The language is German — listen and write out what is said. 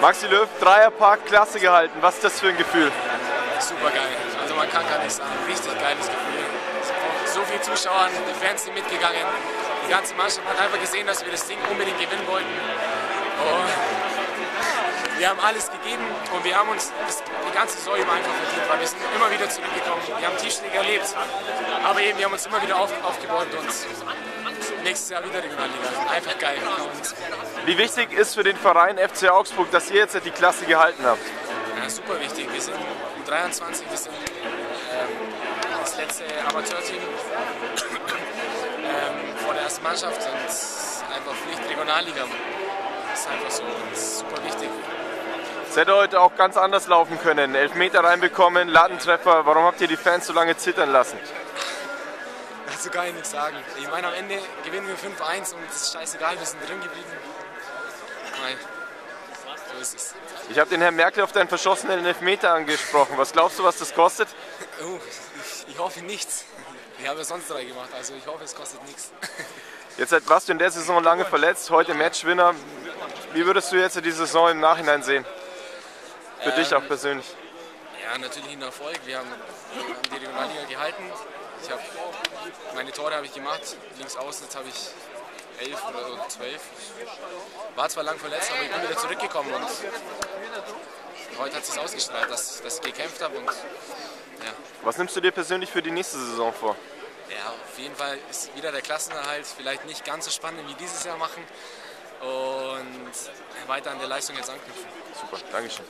Maxi Löw, Dreierpark, klasse gehalten. Was ist das für ein Gefühl? Super geil. Also man kann gar nicht sagen. Richtig geiles Gefühl. So viele Zuschauer, die Fans sind mitgegangen. Die ganze Mannschaft hat einfach gesehen, dass wir das Ding unbedingt gewinnen wollten. Und wir haben alles gegeben und wir haben uns das, die ganze über einfach verdient, weil wir sind immer wieder zurückgekommen. Wir haben Tiefschläge erlebt, aber eben wir haben uns immer wieder auf, aufgebaut und nächstes Jahr wieder Regionalliga. Einfach geil. Und Wie wichtig ist für den Verein FC Augsburg, dass ihr jetzt die Klasse gehalten habt? Ja, super wichtig. Wir sind 23, wir sind ähm, das letzte Amateurteam ähm, vor der ersten Mannschaft und einfach Pflicht Regionalliga. Das ist einfach so und das ist super wichtig. Es hätte heute auch ganz anders laufen können. Elfmeter reinbekommen, Lattentreffer. Warum habt ihr die Fans so lange zittern lassen? Dazu kann ich nichts sagen. Ich meine, am Ende gewinnen wir 5-1 und es ist scheißegal, wir sind drin geblieben. Nein, so ist es. Ich habe den Herrn Merkel auf deinen verschossenen Elfmeter angesprochen. Was glaubst du, was das kostet? Oh, ich, ich hoffe nichts. Ich habe ja sonst drei gemacht, also ich hoffe, es kostet nichts. Jetzt warst du in der Saison lange verletzt, heute Matchwinner. Wie würdest du jetzt die Saison im Nachhinein sehen? Für dich auch persönlich. Ja, natürlich ein Erfolg. Wir haben, wir haben die Regionalliga gehalten. Ich habe meine Tore habe ich gemacht. Links außen jetzt habe ich elf oder zwölf. War zwar lang verletzt, aber ich bin wieder zurückgekommen und heute hat es sich ausgestrahlt, dass, dass ich gekämpft habe und ja. Was nimmst du dir persönlich für die nächste Saison vor? Ja, auf jeden Fall ist wieder der Klassenerhalt vielleicht nicht ganz so spannend wie dieses Jahr machen und weiter an der Leistung jetzt anknüpfen. Super, Dankeschön.